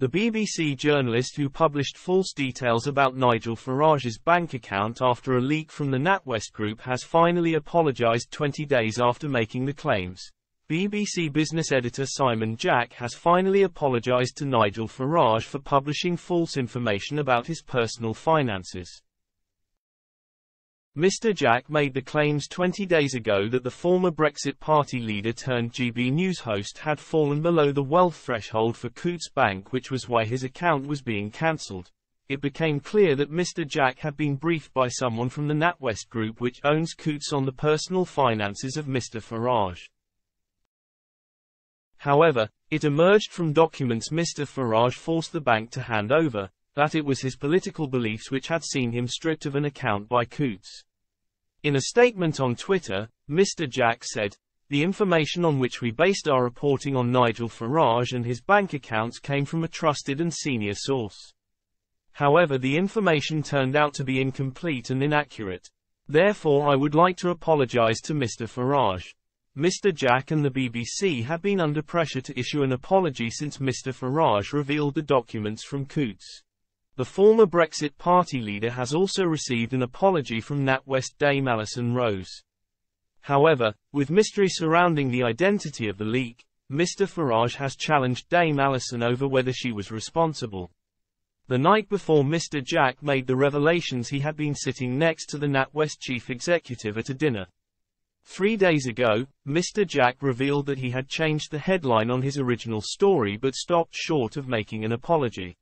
The BBC journalist who published false details about Nigel Farage's bank account after a leak from the NatWest Group has finally apologised 20 days after making the claims. BBC business editor Simon Jack has finally apologised to Nigel Farage for publishing false information about his personal finances. Mr. Jack made the claims 20 days ago that the former Brexit Party leader turned GB News host had fallen below the wealth threshold for Coutts Bank which was why his account was being cancelled. It became clear that Mr. Jack had been briefed by someone from the NatWest Group which owns Coutts on the personal finances of Mr. Farage. However, it emerged from documents Mr. Farage forced the bank to hand over, that it was his political beliefs which had seen him stripped of an account by Coutts. In a statement on Twitter, Mr. Jack said, the information on which we based our reporting on Nigel Farage and his bank accounts came from a trusted and senior source. However the information turned out to be incomplete and inaccurate. Therefore I would like to apologize to Mr. Farage. Mr. Jack and the BBC have been under pressure to issue an apology since Mr. Farage revealed the documents from Coutts. The former Brexit Party leader has also received an apology from NatWest Dame Alison Rose. However, with mystery surrounding the identity of the leak, Mr. Farage has challenged Dame Alison over whether she was responsible. The night before Mr. Jack made the revelations he had been sitting next to the NatWest chief executive at a dinner. Three days ago, Mr. Jack revealed that he had changed the headline on his original story but stopped short of making an apology.